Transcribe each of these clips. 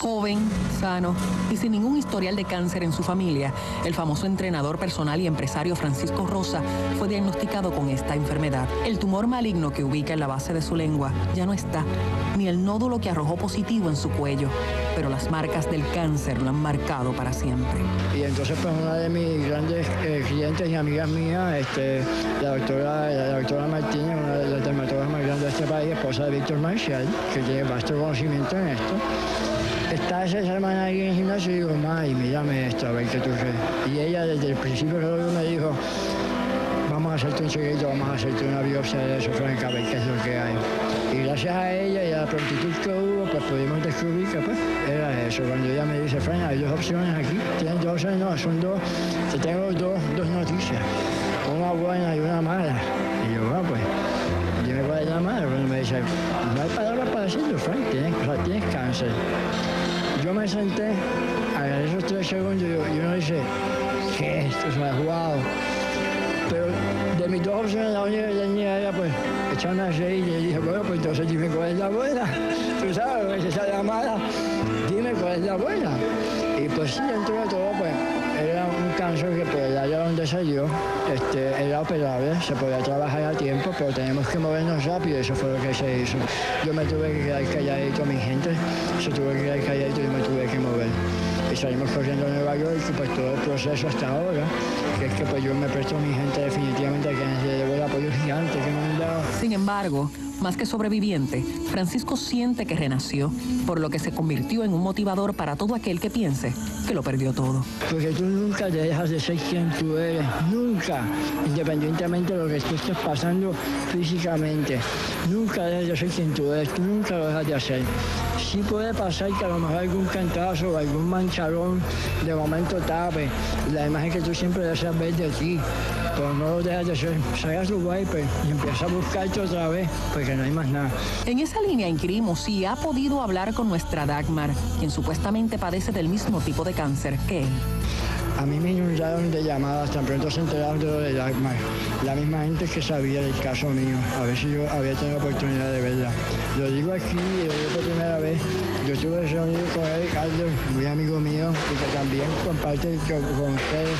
Joven, sano y sin ningún historial de cáncer en su familia, el famoso entrenador personal y empresario Francisco Rosa fue diagnosticado con esta enfermedad. El tumor maligno que ubica en la base de su lengua ya no está, ni el nódulo que arrojó positivo en su cuello, pero las marcas del cáncer lo han marcado para siempre. Y entonces pues una de mis grandes eh, clientes y amigas mías, este, la, doctora, la doctora Martínez, una de las dermatólogas más grandes de este país, esposa de Víctor Marshall, que tiene vasto conocimiento en esto, está esa semana ahí en el gimnasio y digo, May, mírame esto, a ver qué tú crees. Y ella desde el principio me dijo, vamos a hacerte un chequeo, vamos a hacerte una biopsia de eso, Frank, a ver qué es lo que hay. Gracias a ella y a la prontitud que hubo, pues pudimos descubrir que pues era eso. Cuando ella me dice, Frank, hay dos opciones aquí, tienes dos no, son dos, te tengo dos, dos noticias, una buena y una mala. Y yo, bueno, pues, dime cuál es la mala. Bueno, me dice, no hay palabras para decirlo, Frank, tienes, o sea, tienes cáncer. Yo me senté, a esos tres segundos y uno dice, ¿qué es esto? O sea, wow. Pero de mis dos opciones, la única que tenía era pues echarme a reír y dije, bueno, pues entonces dime cuál es la buena. Tú sabes, esa es la mala, dime cuál es la buena. Y pues sí, dentro de todo, pues era un cáncer que pues allá donde salió este, era operable, se podía trabajar a tiempo, pero teníamos que movernos rápido, eso fue lo que se hizo. Yo me tuve que quedar calladito, mi gente se tuvo que quedar calladito y me tuve. Y salimos corriendo a Nueva York y pues todo el proceso hasta ahora, que es que pues yo me presto a mi gente definitivamente a quienes le debo el apoyo gigante que me han dado. Sin embargo, más que sobreviviente, Francisco siente que renació, por lo que se convirtió en un motivador para todo aquel que piense que lo perdió todo. Porque tú nunca dejas de ser quien tú eres, nunca, independientemente de lo que tú estés pasando físicamente. Nunca dejas de ser quien tú eres, tú nunca lo dejas de hacer. Sí puede pasar que a lo mejor algún cantazo o algún mancharón de momento tape la imagen que tú siempre deseas ver de ti, pero no lo dejas de hacer. Salgas tu wiper y empieza a buscarte otra vez, porque no hay más nada. En esa línea inquirimos si ha podido hablar con nuestra Dagmar, quien supuestamente padece del mismo tipo de cáncer que él. A mí me inundaron de llamadas, tan pronto se enteraron de lo de Dagmar. La misma gente que sabía del caso mío, a ver si yo había tenido oportunidad de verla. Lo digo aquí, lo digo por primera vez. Yo estuve reunido con él, Carlos, muy amigo mío, y que también comparte con ustedes.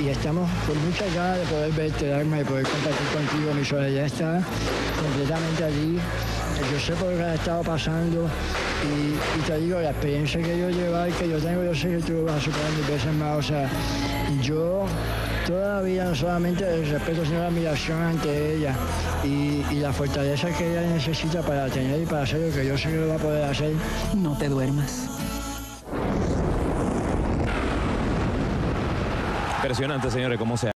Y, estamos con muchas ganas de poder verte, Dagmar, y poder compartir contigo. Mi soledad está completamente allí. Yo sé por lo que ha estado pasando y, te digo, la experiencia que yo llevo y que yo tengo, yo sé que tú vas a superar mil veces más. O sea, yo toda la vida no solamente el respeto, sino la admiración ante ella y, y, la fortaleza que ella necesita para tener y para hacer lo que yo sé que lo va a poder hacer. No te duermas. Impresionante, señores, cómo se